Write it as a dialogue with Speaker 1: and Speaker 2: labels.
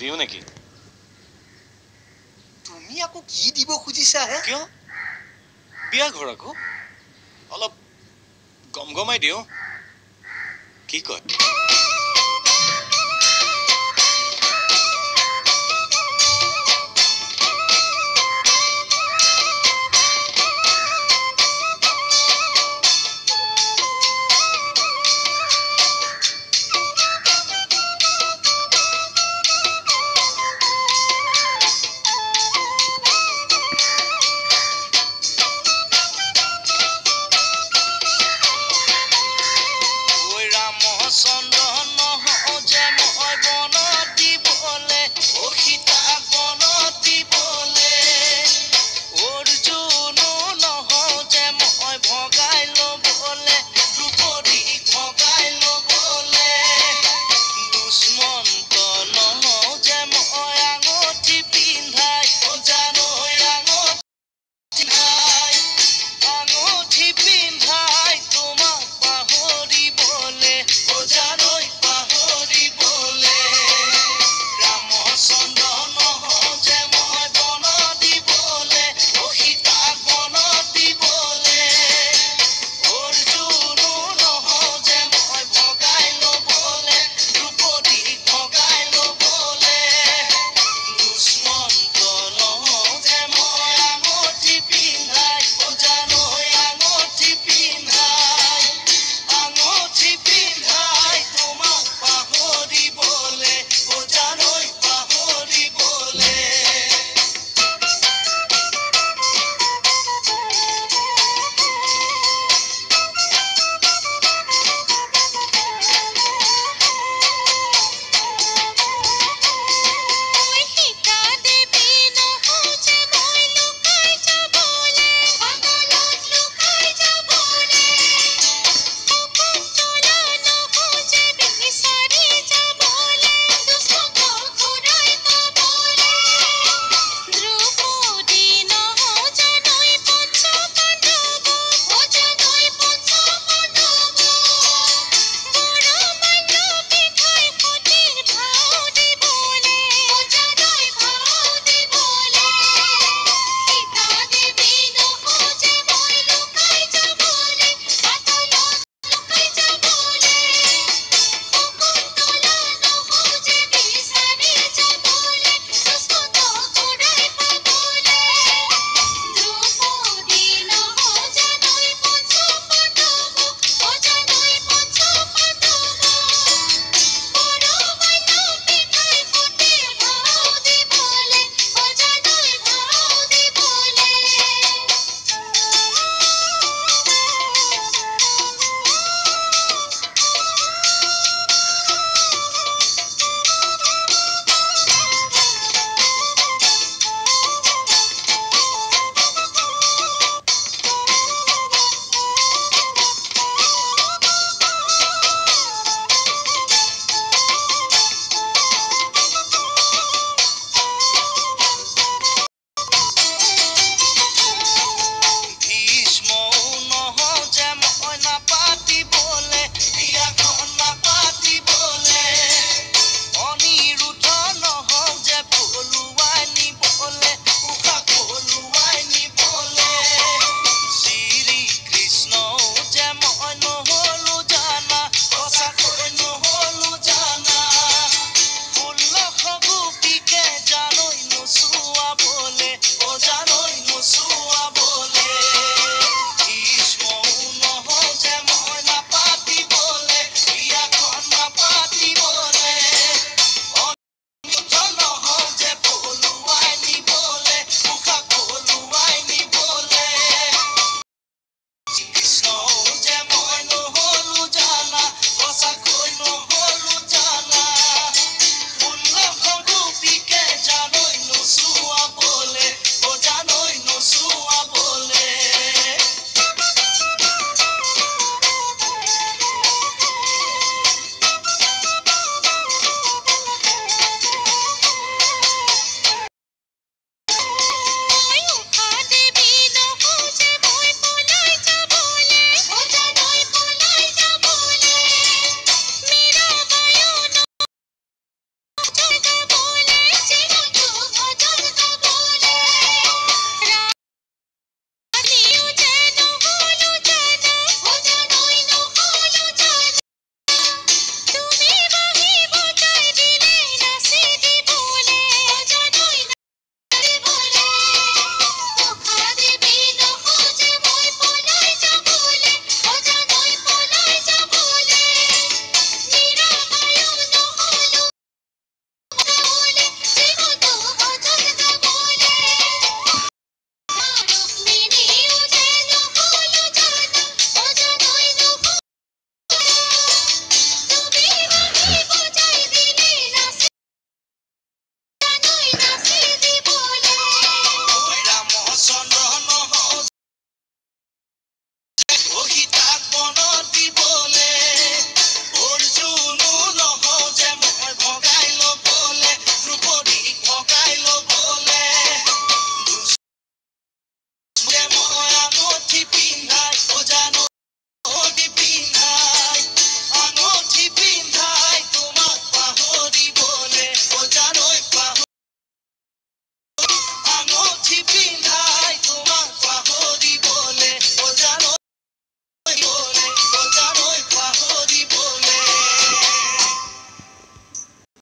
Speaker 1: দিওঁ নেকি
Speaker 2: তুমি আকৌ কি দিব খুজিছা হে
Speaker 1: কিয় বিয়া ঘৰ আকৌ অলপ গমগমাই দিওঁ কি কয়